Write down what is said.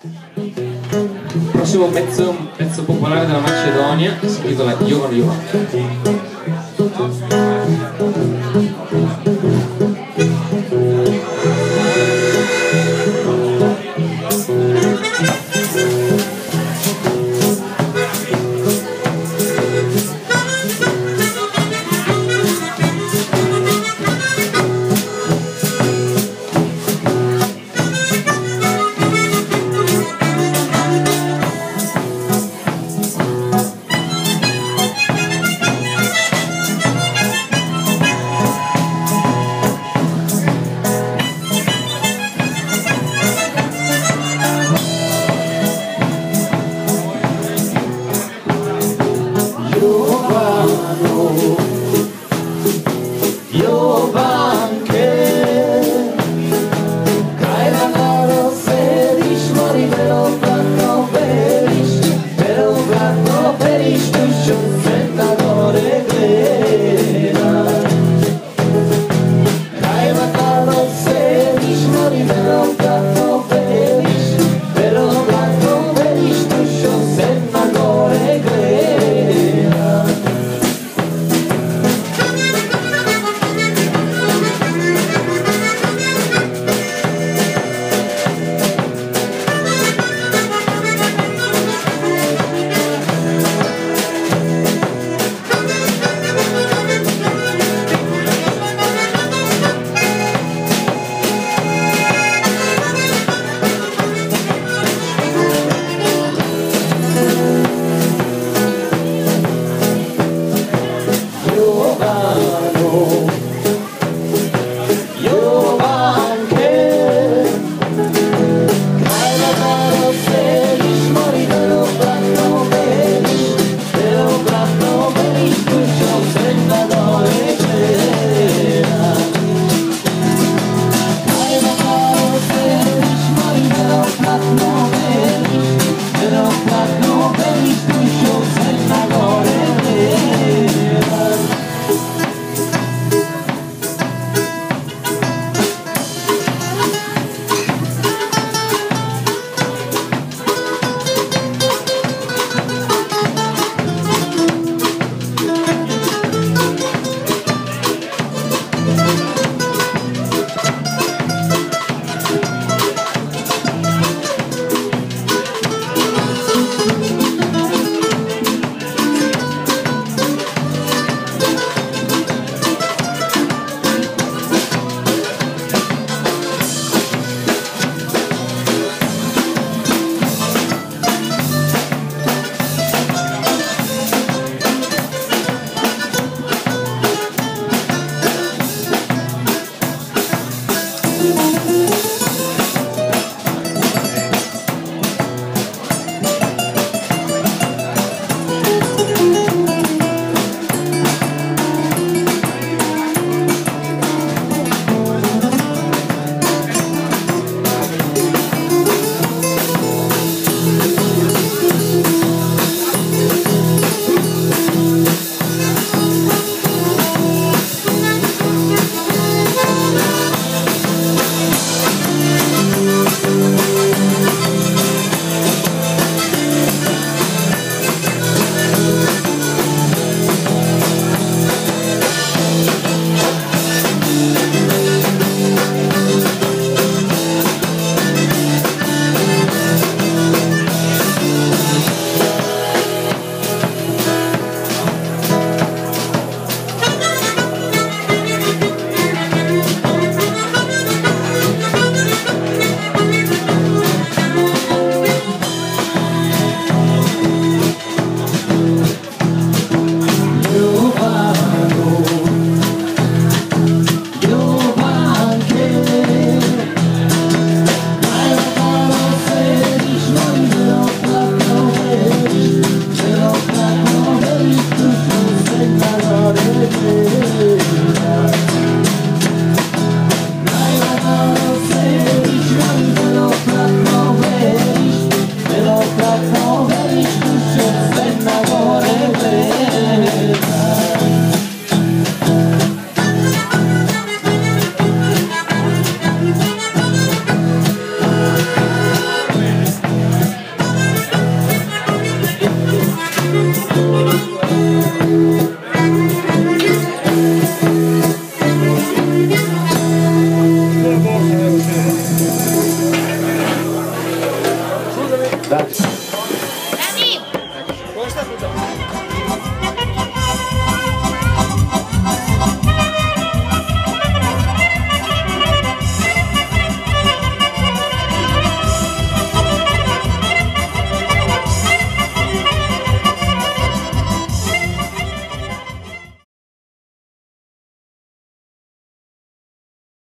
Il prossimo pezzo è un pezzo popolare della Macedonia, si intitola Jovan Jovan. Belgrado, Belgrado, Belgrado, Belgrado,